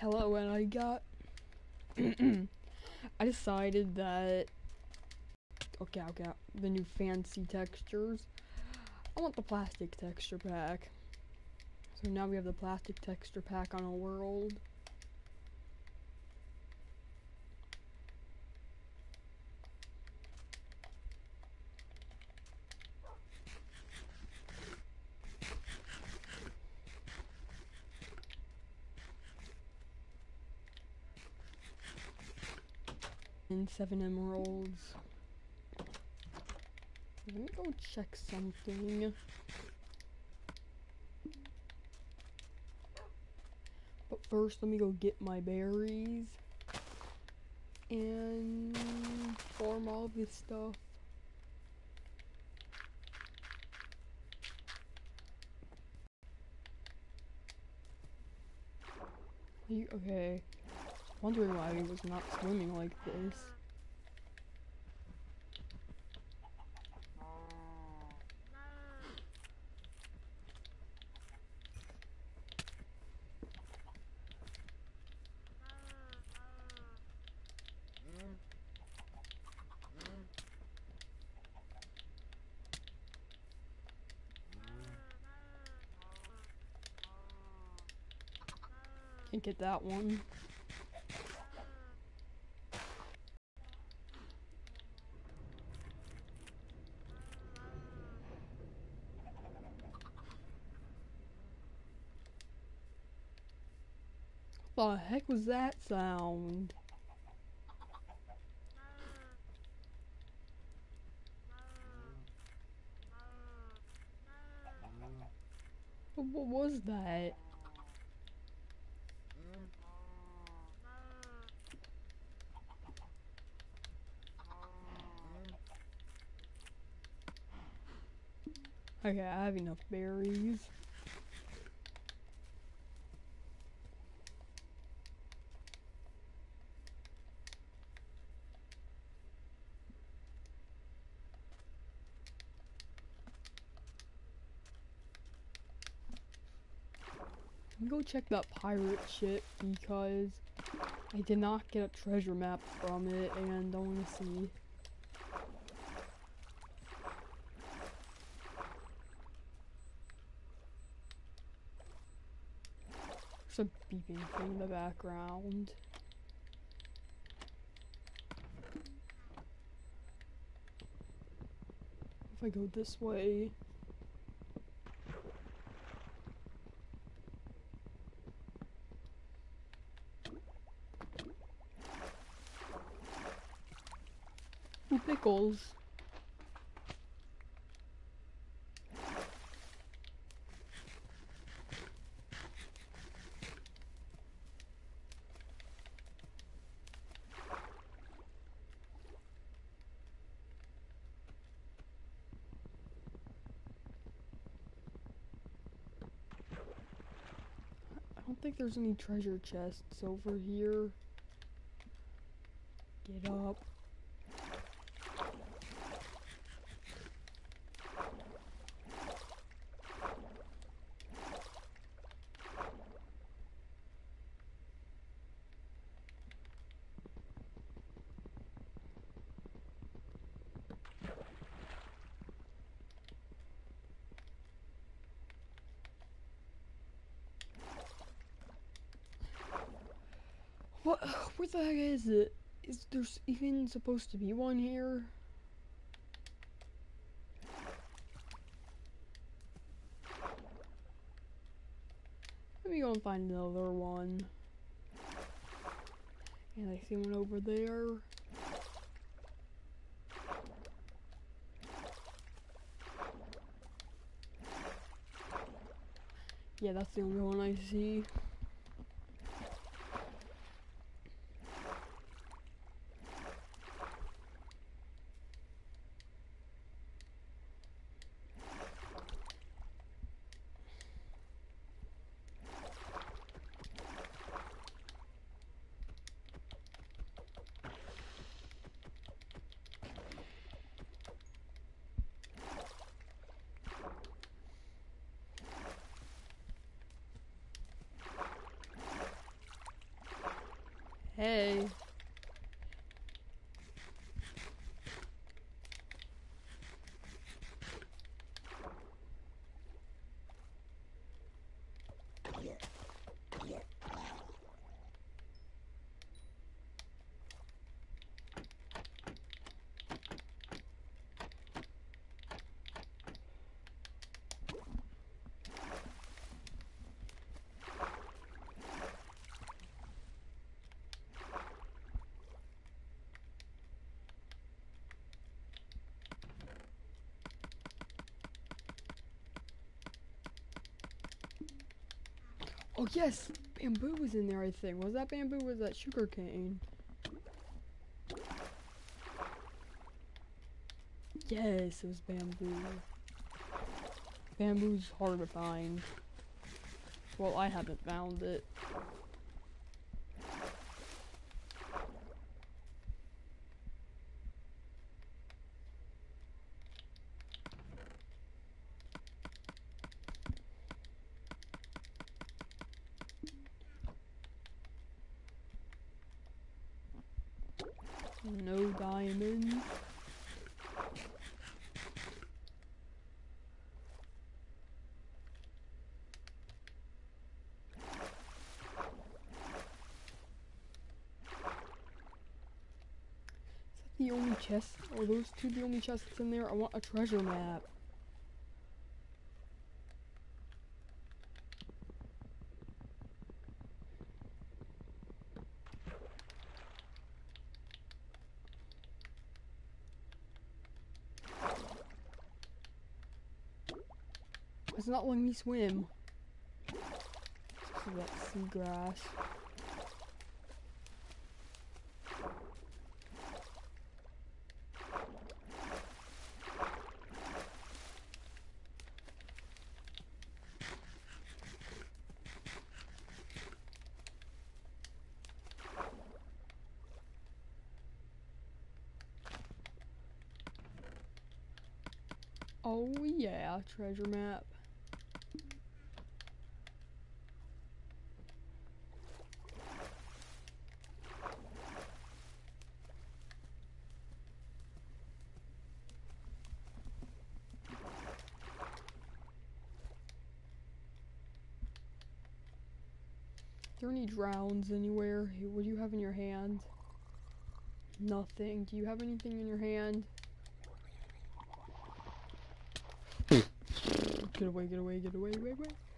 hello, and I got. I decided that. Okay, okay, the new fancy textures. I want the plastic texture pack. So now we have the plastic texture pack on a world. Seven emeralds. Let me go check something. But first, let me go get my berries and farm all this stuff. You, okay wondering why he was not swimming like this. Can't get that one. What the heck was that sound? What was that? Okay, I have enough berries. go check that pirate ship because I did not get a treasure map from it and I don't want to see. There's a beeping thing in the background. If I go this way. pickles. There's any treasure chests over here. Get up. What? Where the heck is it? Is there even supposed to be one here? Let me go and find another one. And I see one over there. Yeah, that's the only one I see. Oh yes, bamboo was in there. I think was that bamboo? or Was that sugar cane? Yes, it was bamboo. Bamboo's hard to find. Well, I haven't found it. No diamonds. Is that the only chest? Are those two the only chests in there? I want a treasure map. It's not letting me swim. Is that seagrass. Oh yeah, treasure map. Are there any drowns anywhere? What do you have in your hand? Nothing. Do you have anything in your hand? Get away, get away, get away, away, away.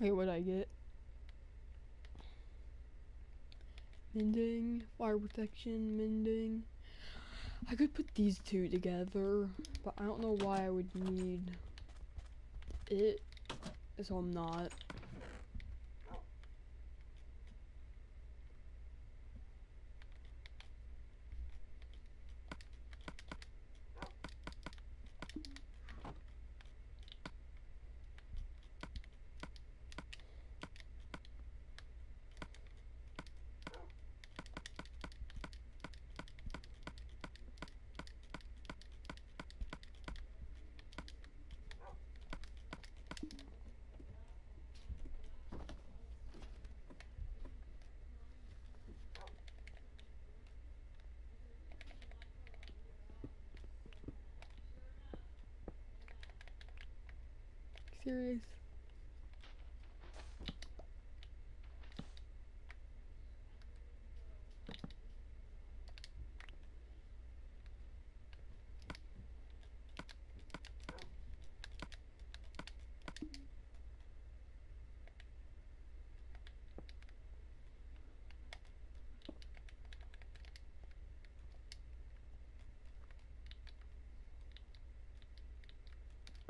Wait, what'd I get? Mending, fire protection, mending. I could put these two together, but I don't know why I would need it, so I'm not. Serious?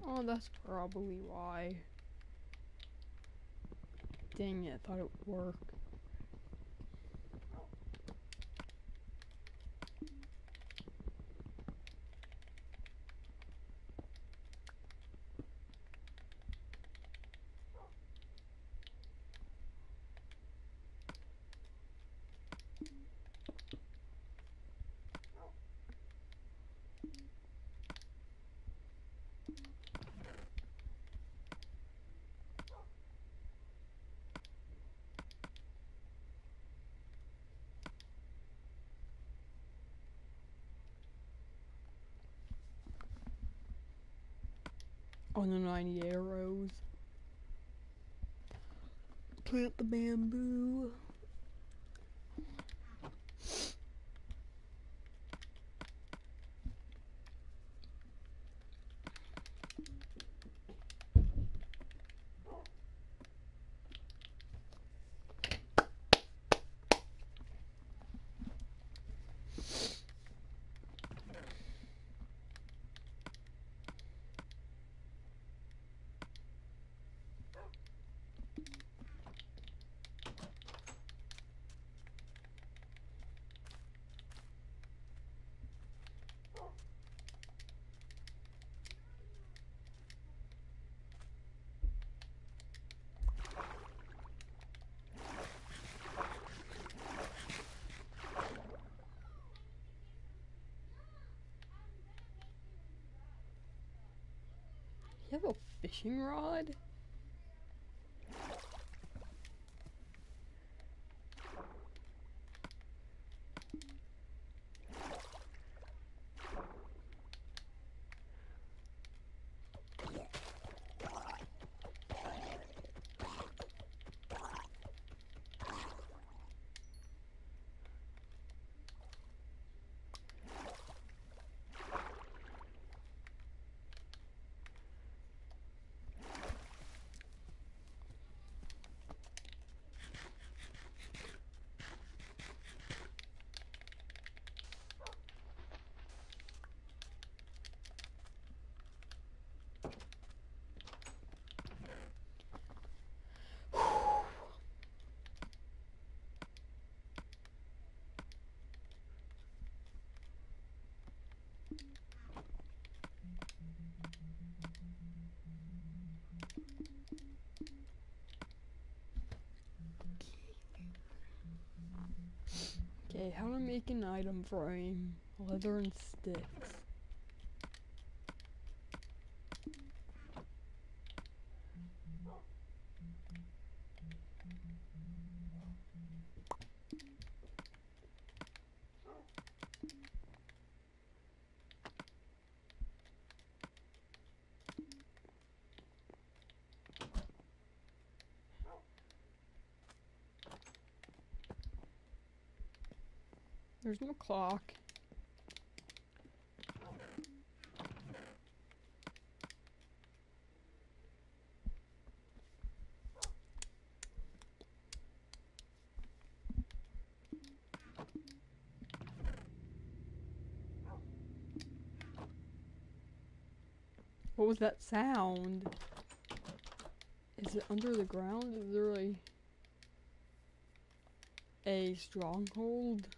Oh, that's probably why. Dang it, I thought it worked. 190 arrows. Plant the bamboo. You have a fishing rod? Okay, how to make an item frame. Leather and sticks. There's no clock. What was that sound? Is it under the ground? Is there a a stronghold?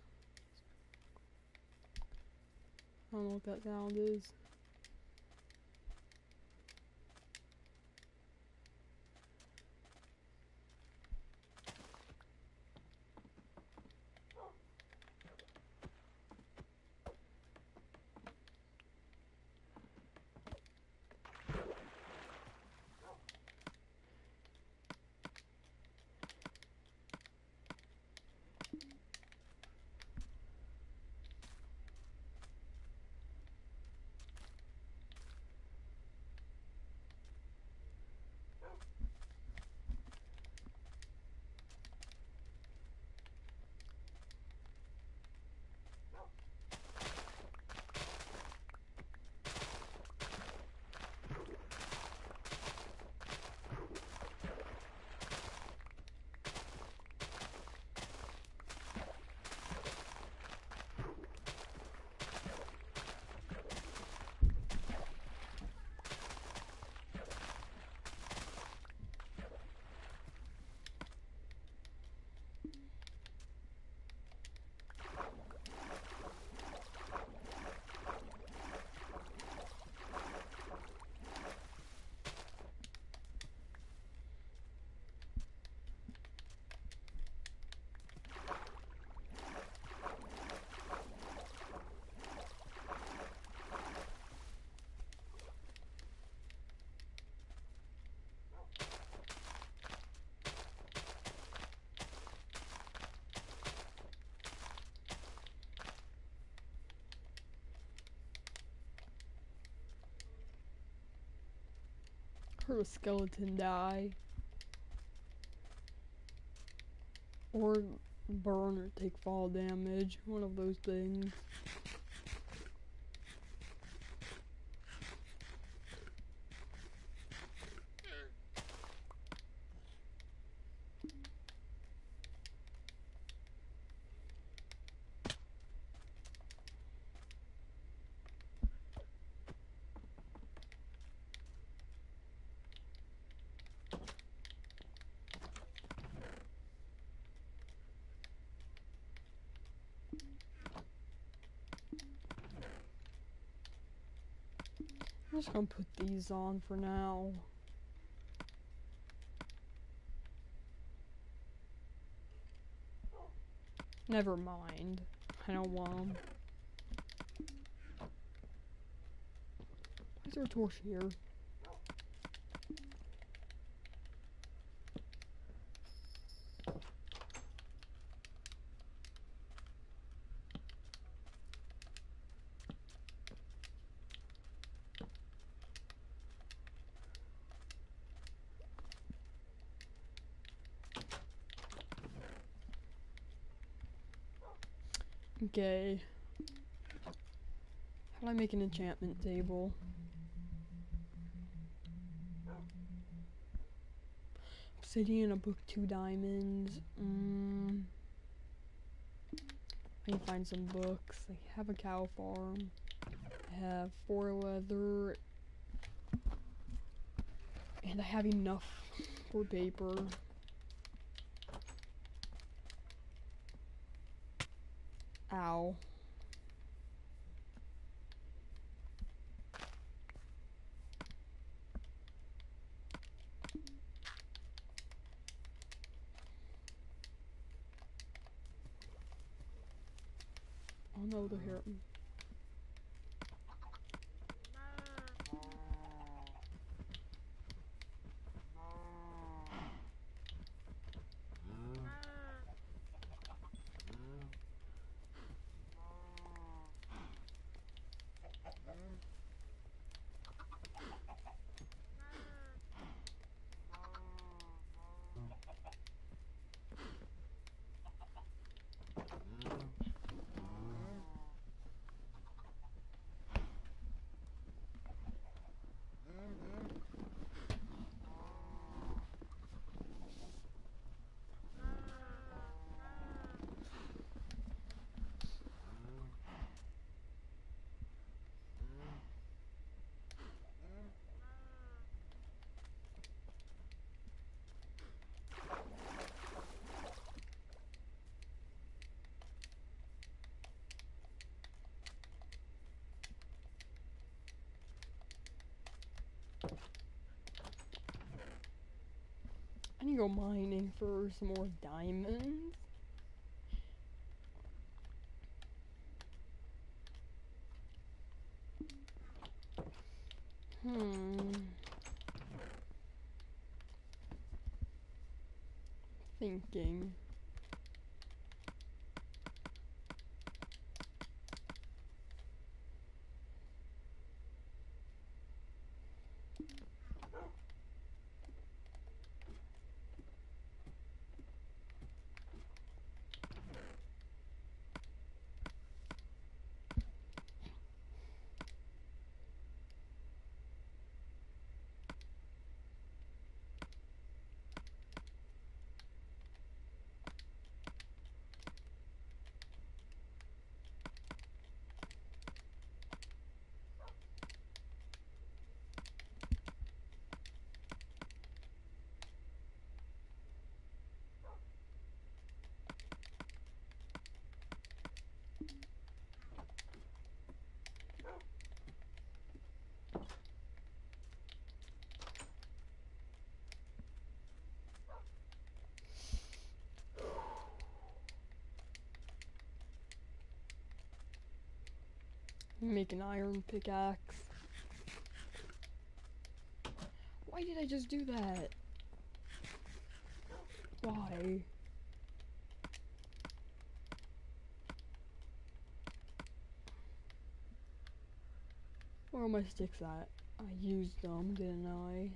I don't know what a skeleton die. Or burn or take fall damage. One of those things. Just gonna put these on for now. Never mind. I don't want 'em. Why is there a torch here? Okay. How do I make an enchantment table? Obsidian, a book, two diamonds. Mm. I to find some books. I have a cow farm. I have four leather. And I have enough for paper. Ow. Oh no, they're here. I need to go mining for some more diamonds. Hmm. Thinking. Make an iron pickaxe. Why did I just do that? Why? Where are my sticks at? I used them, didn't I?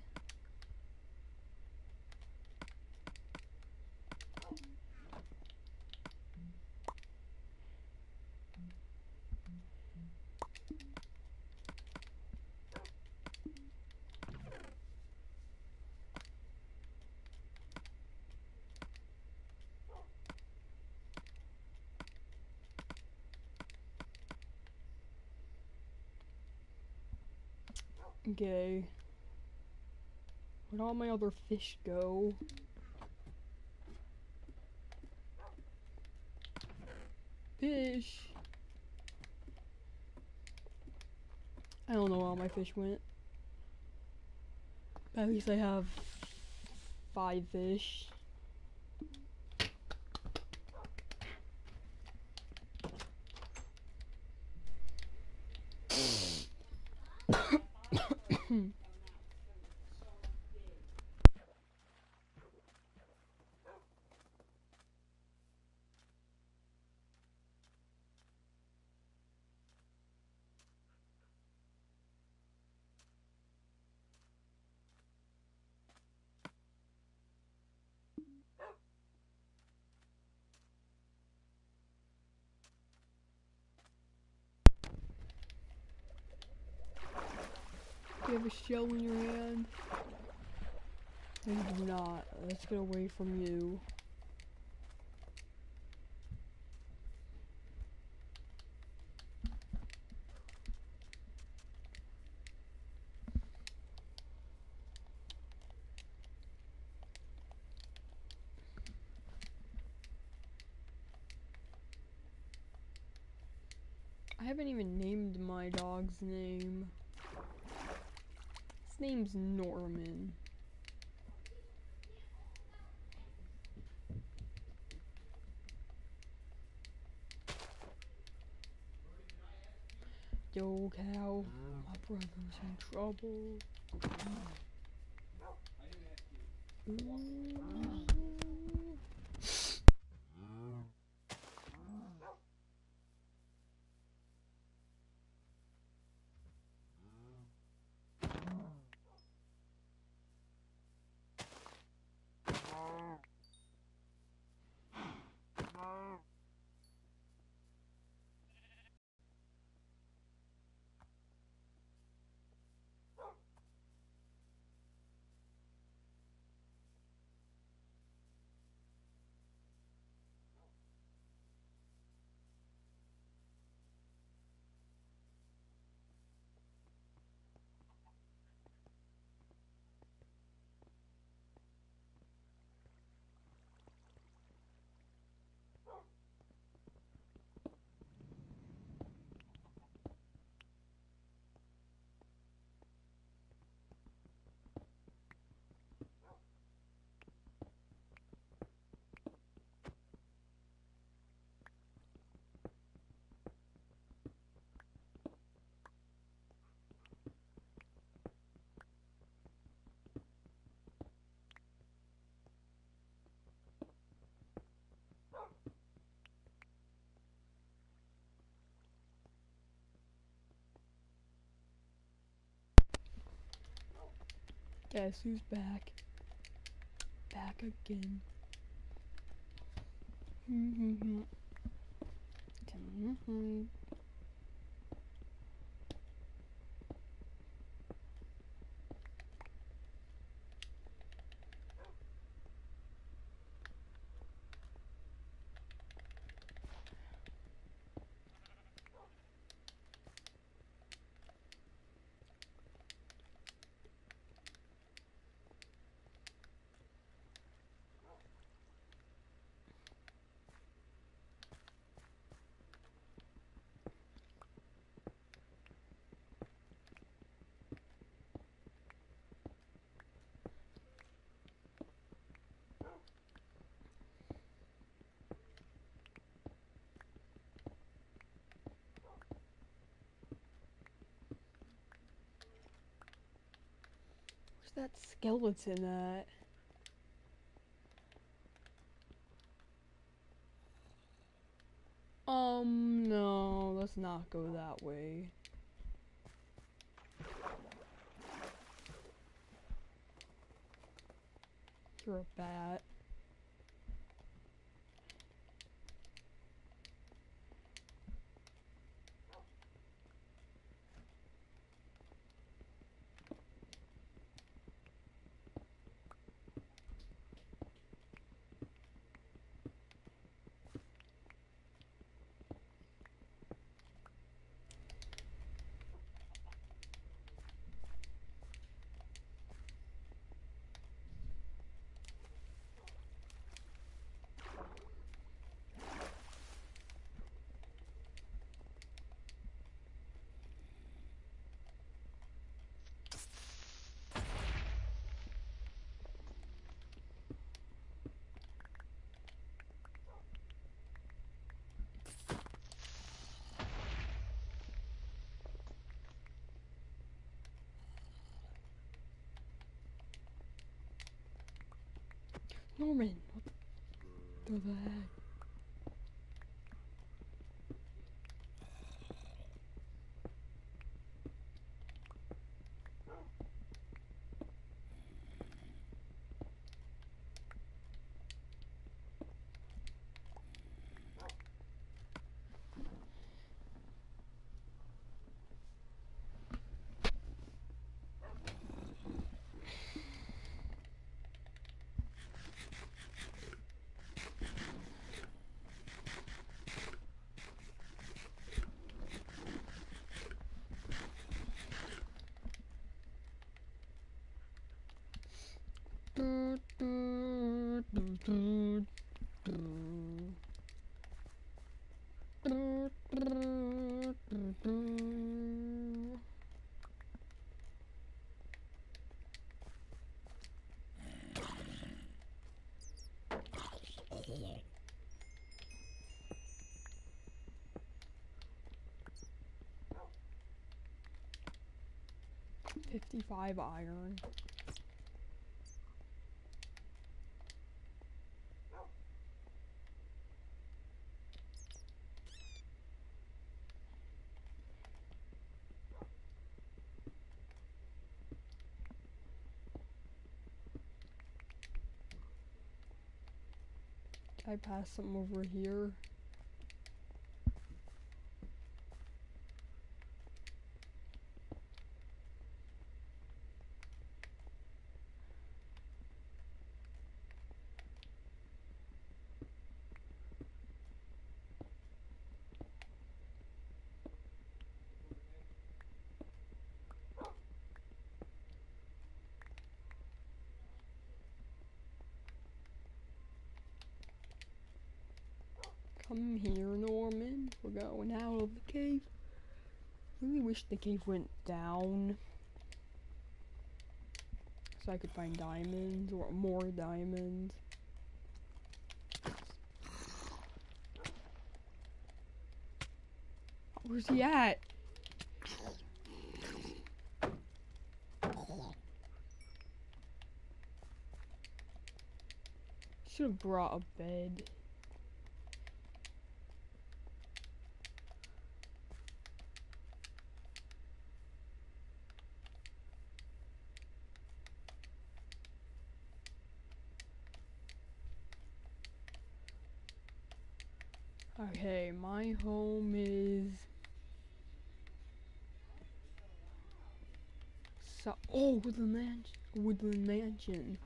Okay. Where'd all my other fish go? Fish! I don't know where all my fish went. But at least I have five fish. Do you have a shell in your hand? No, you do not. Let's get away from you. I haven't even named my dog's name. His name's Norman. Yo, cow, my brother's in trouble. Ooh. Guess who's back? Back again. Mm-hmm. That skeleton at? Um, no, let's not go that way. You're a bat. Norman, what the heck? Fifty-five iron. I pass them over here. Come here, Norman. We're going out of the cave. Really wish the cave went down. So I could find diamonds or more diamonds. Where's he at? Should have brought a bed. Okay, my home is. So, oh, Woodland Mansion. Woodland Mansion.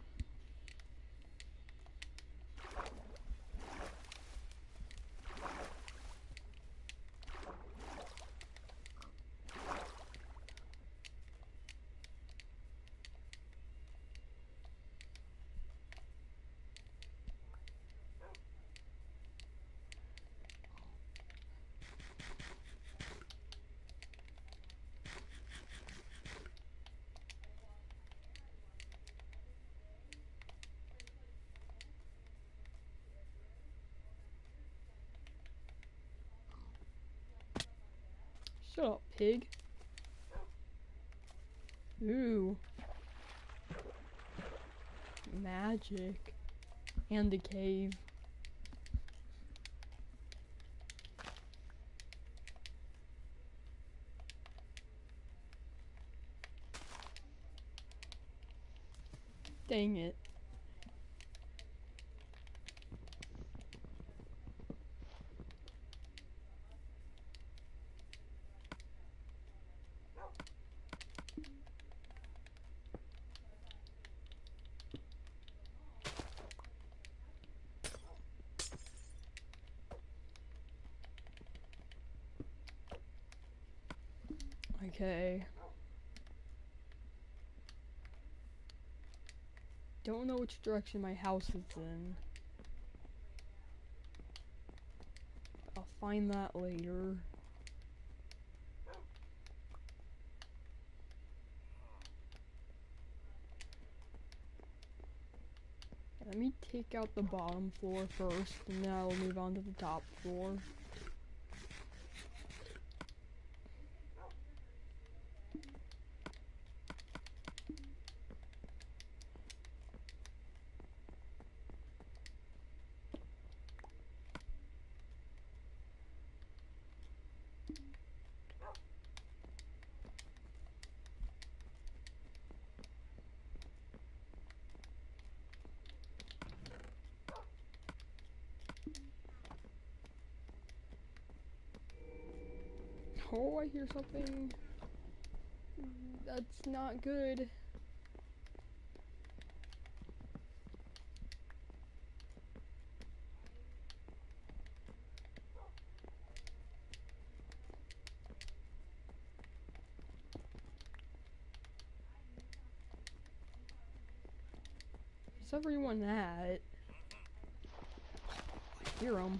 Shut up, pig. Ooh. Magic. And the cave. Dang it. Okay. Don't know which direction my house is in. I'll find that later. Let me take out the bottom floor first, and then I'll move on to the top floor. Oh, I hear something. That's not good. Is everyone at? I hear them.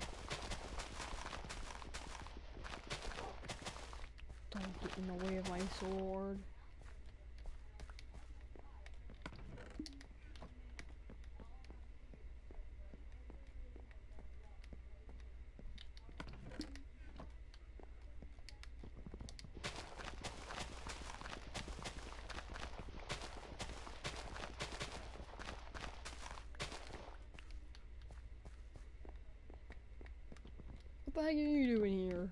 Don't get in the way of my sword. What the heck are you doing here?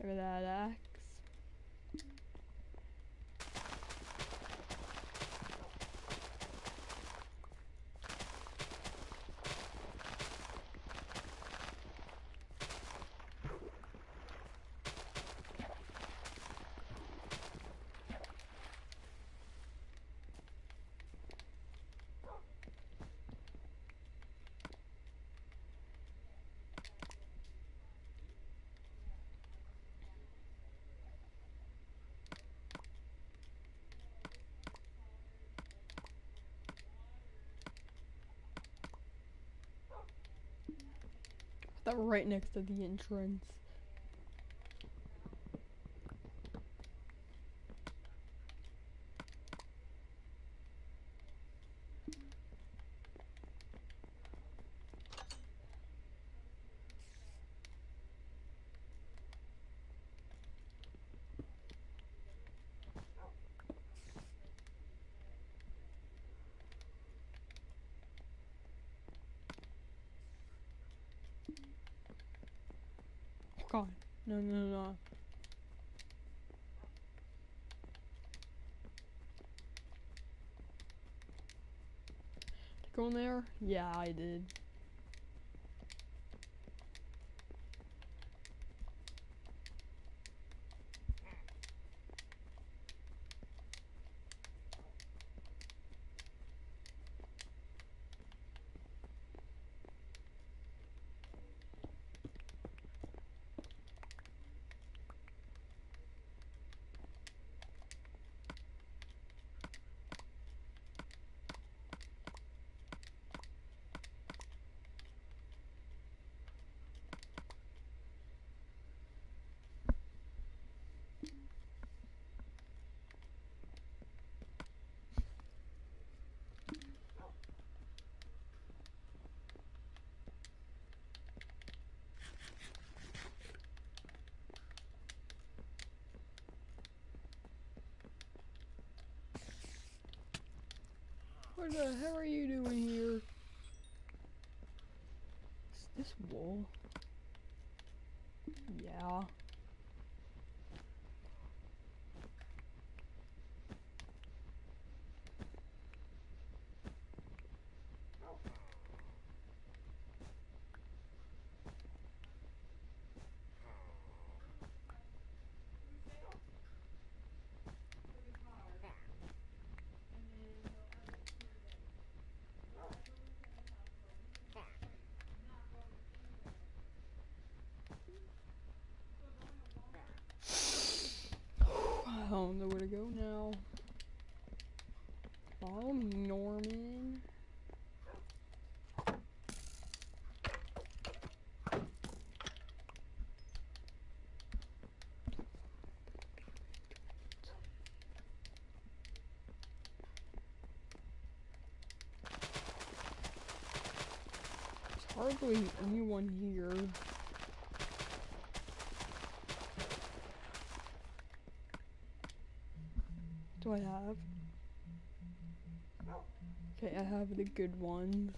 Look at that axe. That right next to the entrance. Oh god. No, no, no. Go in there? Yeah, I did. What the hell are you doing here? Is this wool? Yeah. I don't know where to go now. Follow Norman. There's hardly anyone here. Do I have? Okay, I have the good ones.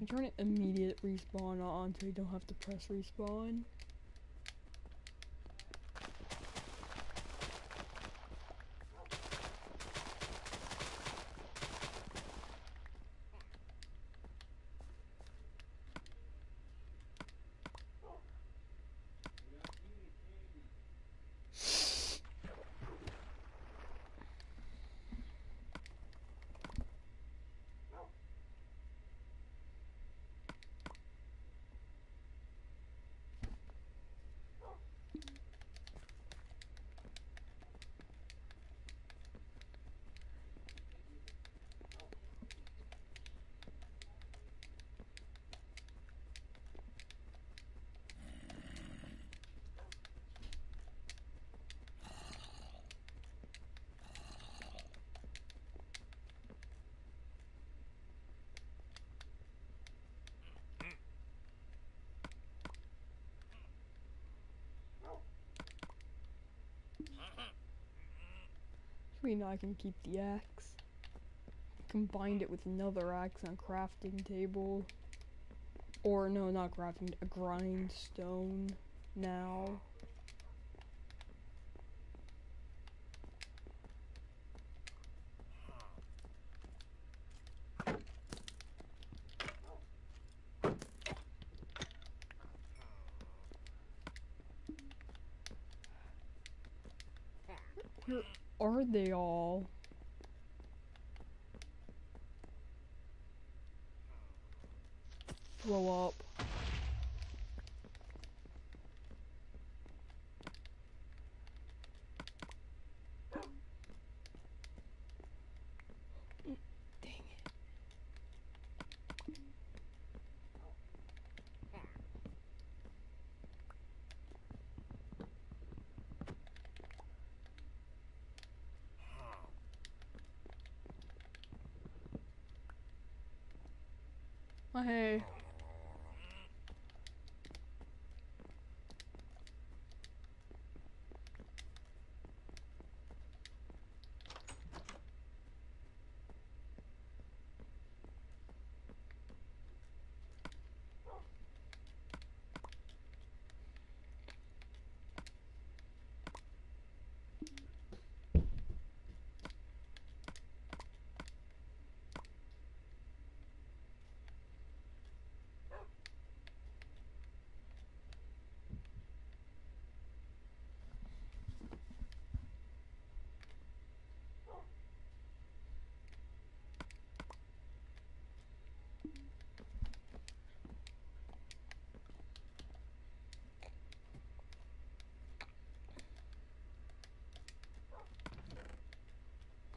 I turn it immediate respawn on so you don't have to press respawn. Mean I can keep the axe. Combined it with another axe on crafting table. Or no, not crafting, a grindstone now. Where are they all? Blow up. Dang it. Oh, hey.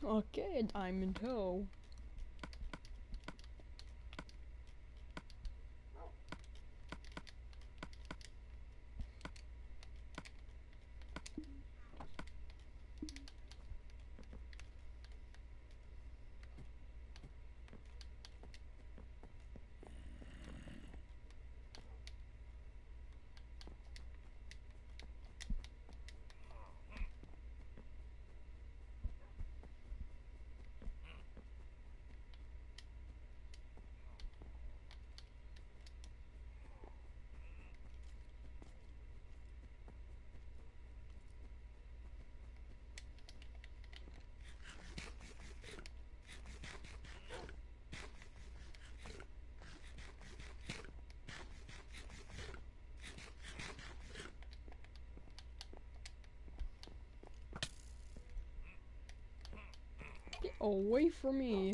Okay, diamond toe. Get away from me.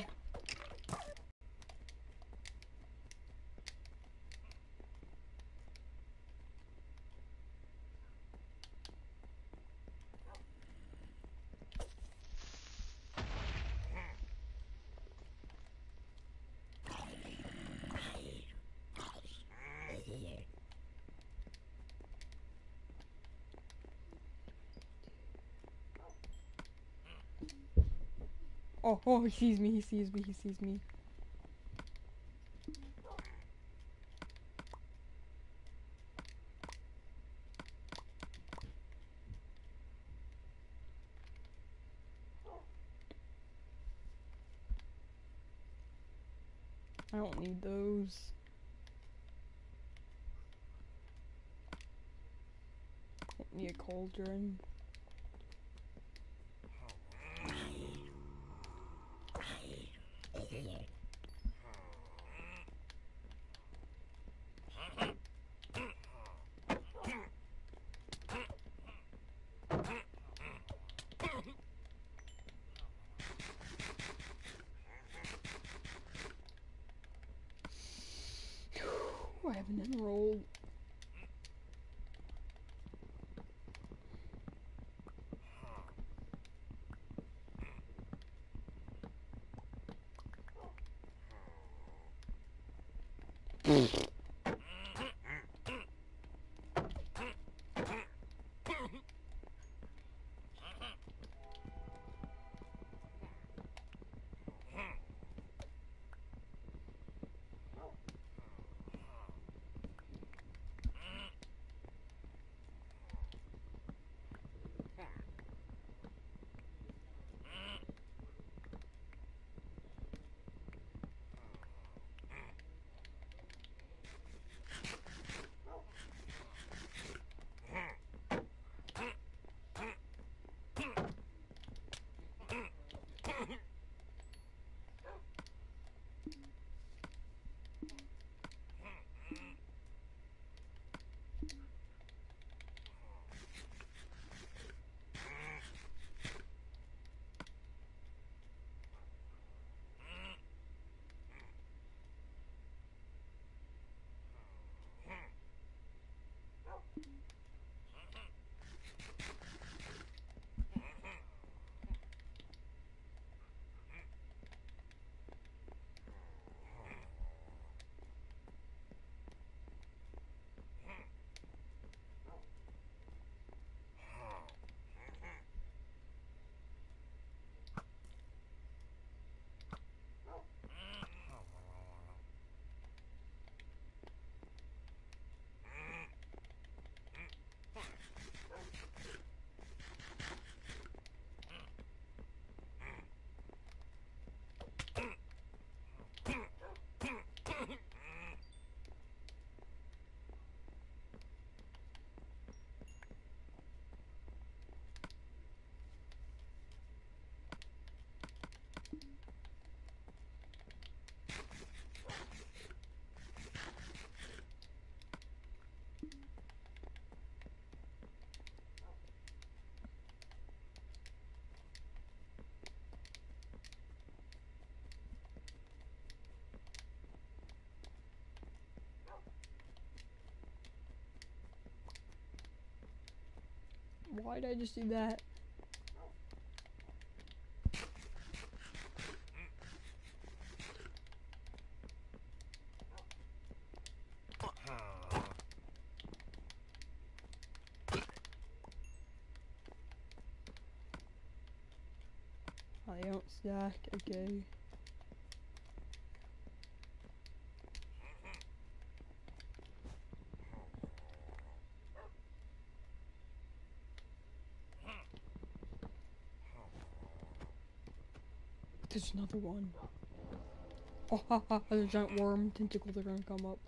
Oh, oh, he sees me, he sees me, he sees me. I don't need those. Don't need a cauldron. And then roll. Why did I just do that? Oh, don't stack, okay. Another one. Oh, ha, ha, there's a giant worm tentacles are gonna come up.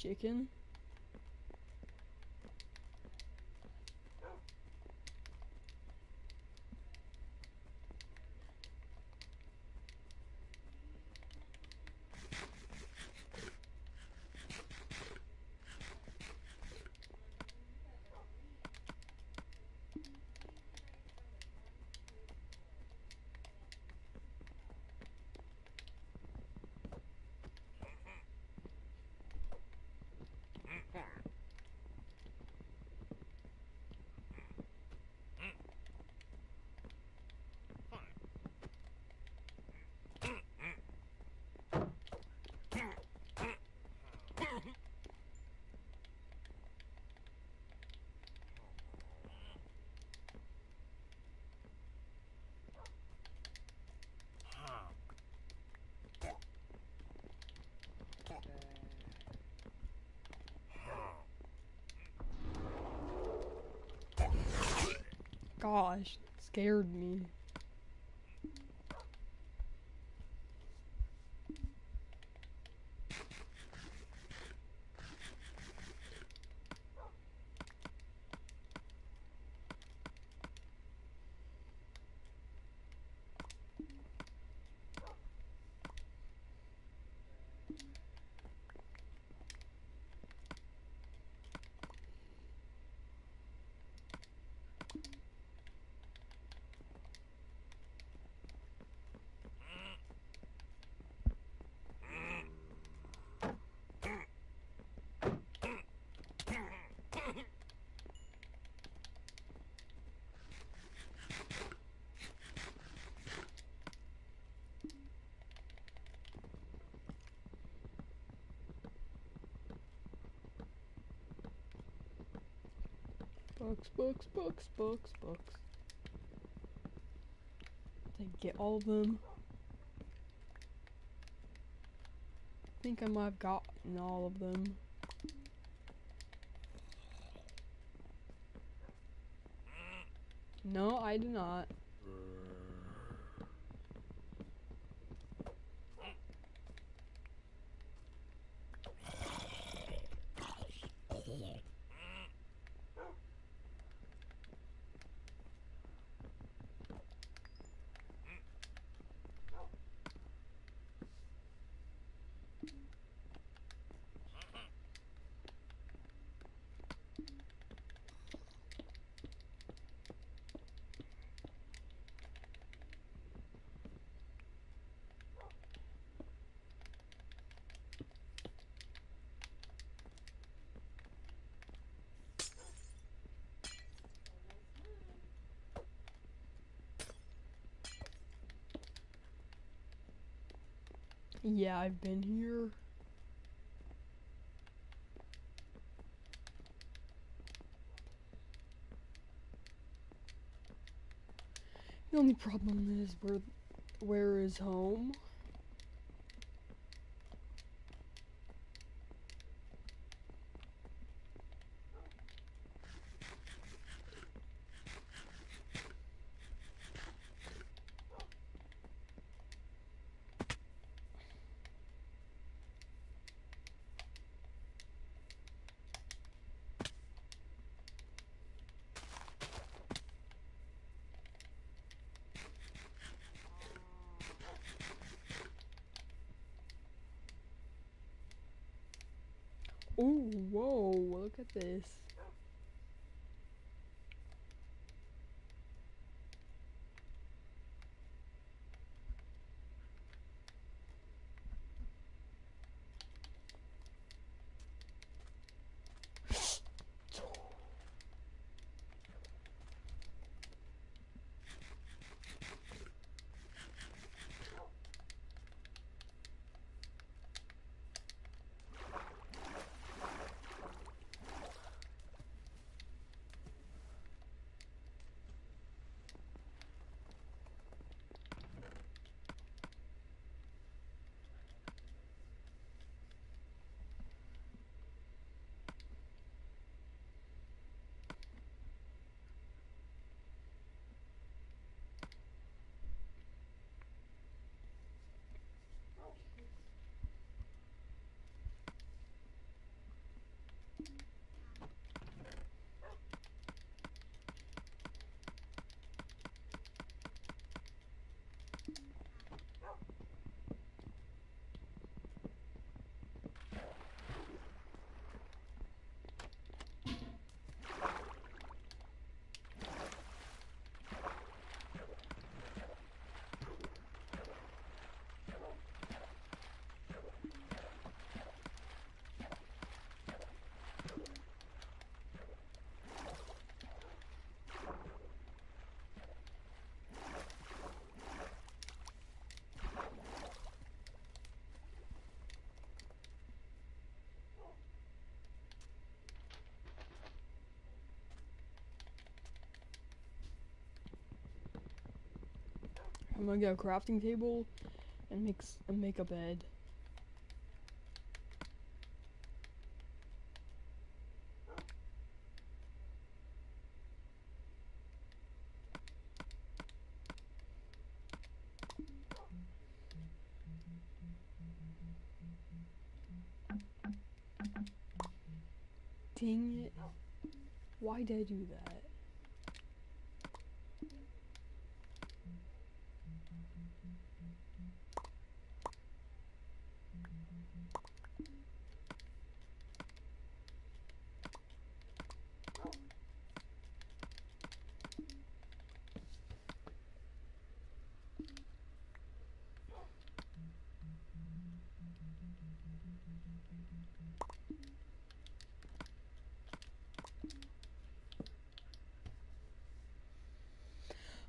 Chicken. Gosh, scared me. Books, books, books, books. Did get all of them? I think I might have gotten all of them. No, I do not. Yeah, I've been here. The only problem is where where is home? This. I'm gonna get a crafting table and mix and make a bed. Dang it. Why did I do that?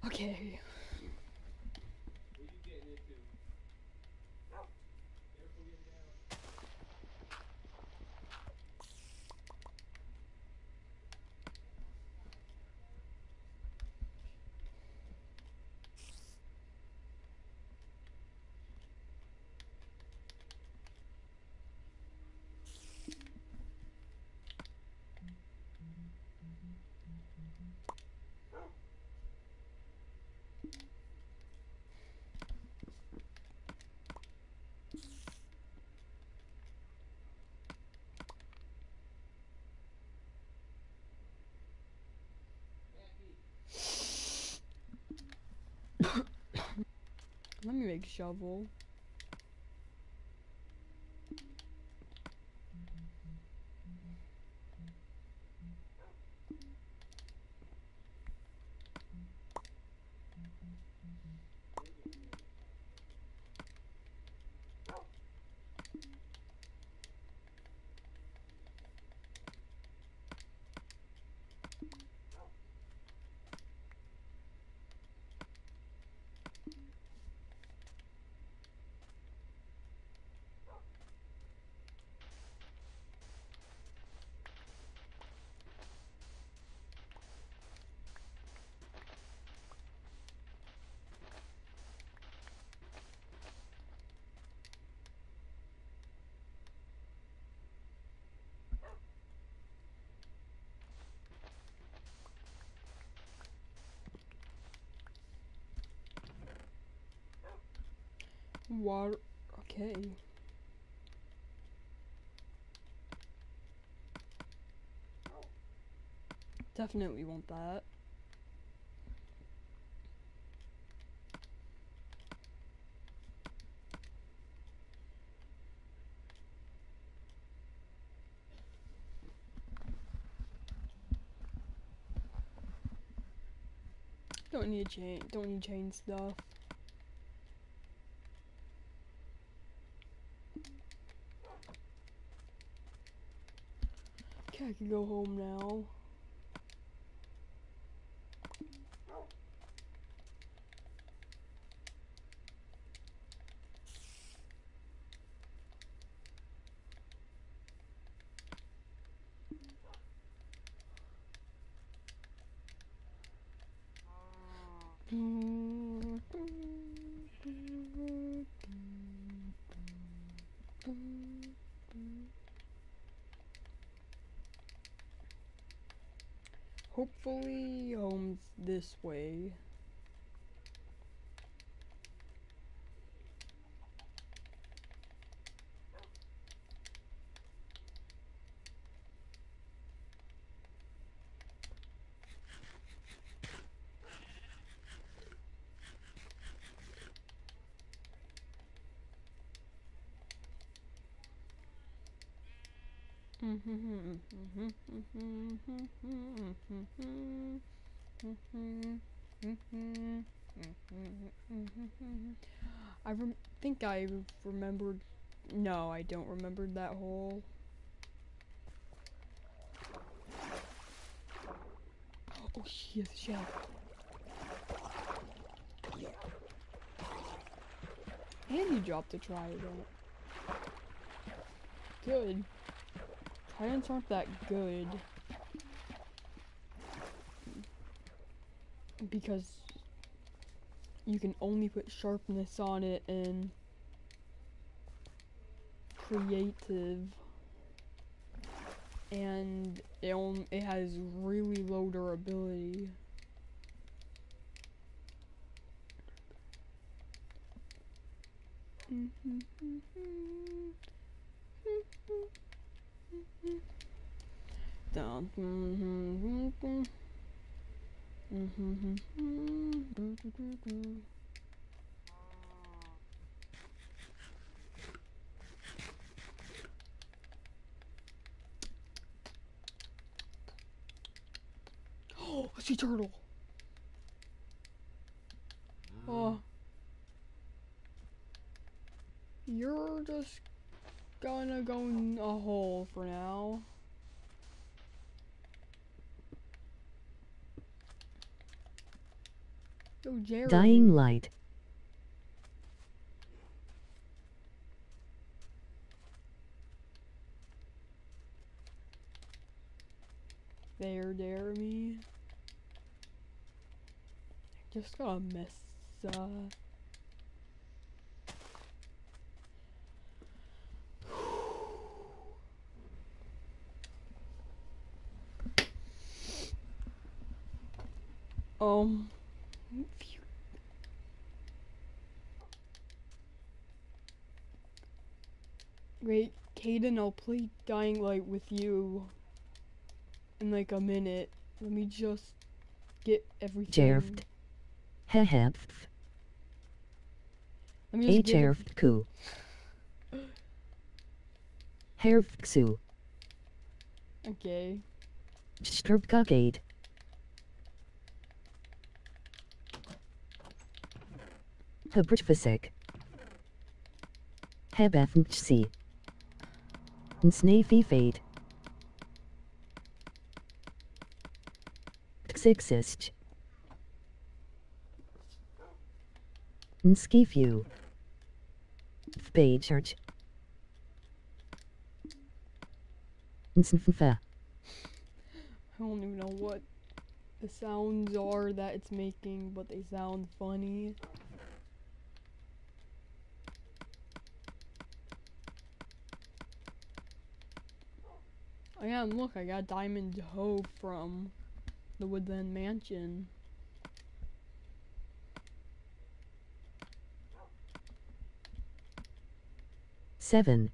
Okay. Let me make shovel. War. Okay. Definitely want that. Don't need chain. Don't need chain stuff. I can go home now. This way. Mm-hmm, mm-hmm, mm-hmm, Mm-hmm. Mm-hmm. Mm-hmm. I rem- think I remembered. No, I don't remember that whole. Oh, she has a shell. And you dropped a trident. Good. Tridents aren't that good. Because you can only put sharpness on it and creative. And it, on, it has really low durability. Down. Oh, a sea turtle. Oh. You're just gonna go in a hole for now. Yo, Jeremy. Dying light. There, Jeremy. Just gotta mess uh Um phew. Wait, Caden, I'll play Dying Light with you in like a minute. Let me just get everything. Jerved. Hehepf. Let me just get every- Hrft ku. Hervksu. Okay. Strubkukade. Hebrtfisik. Hebefnchsi. Nsnafi fade. Xixist. Nskifu. Fbajart. Nsnfa. I don't even know what the sounds are that it's making, but they sound funny. Oh yeah, and look, I got Diamond Hoe from the Woodland Mansion. Seven.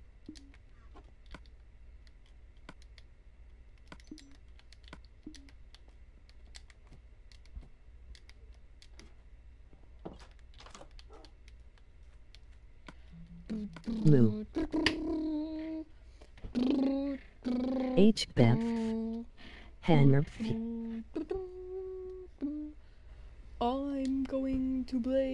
H Beth Henry. I'm going to play